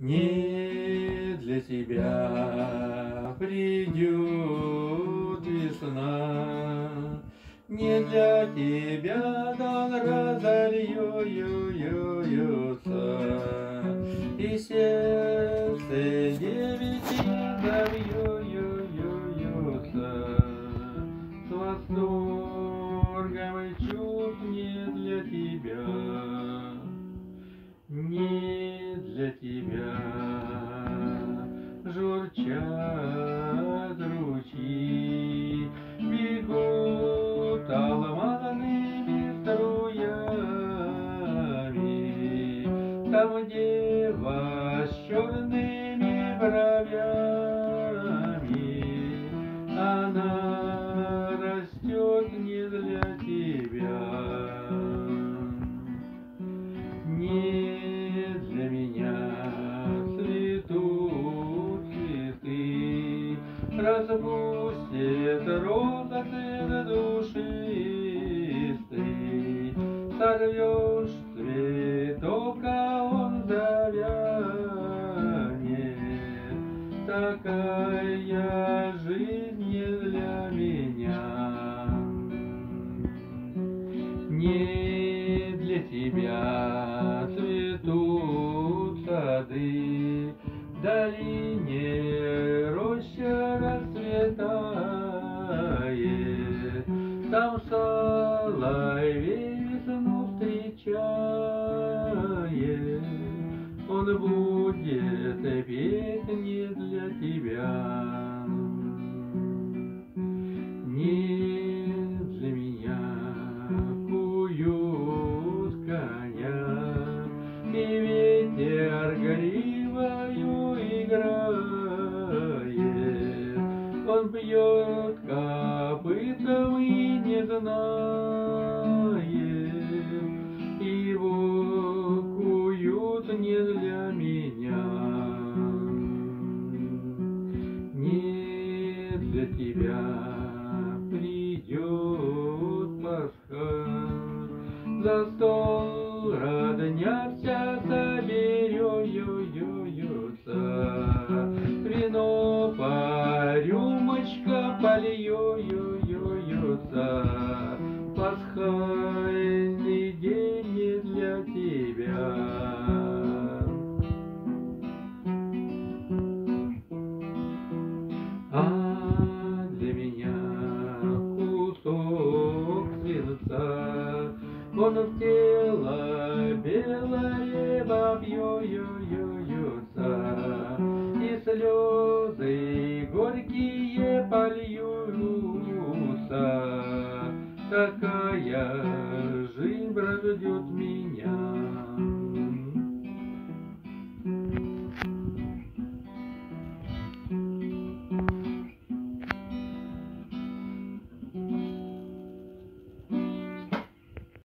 Не для тебя придет весна, Не для тебя дан разольется, журчат ручьи, бегут алмазными струями, там дева с черными бровями, она распустит розы душистый, сорвешь цветок, а он завянет. Такая жизнь не для меня, не для тебя цветут сады, в долине там соловей весну встречает, он будет петь не для тебя, не для меня куют коня, и ветер гривою играет, он бьет знает, его куют не для меня, не для тебя придет Пасха, за стол родня вся соберется, вино по рюмочка польется, пасхальный день не для тебя. А для меня кусок свинца, он в тело белое бабьёются, и слезы горькие польются. Такая жизнь ждет меня.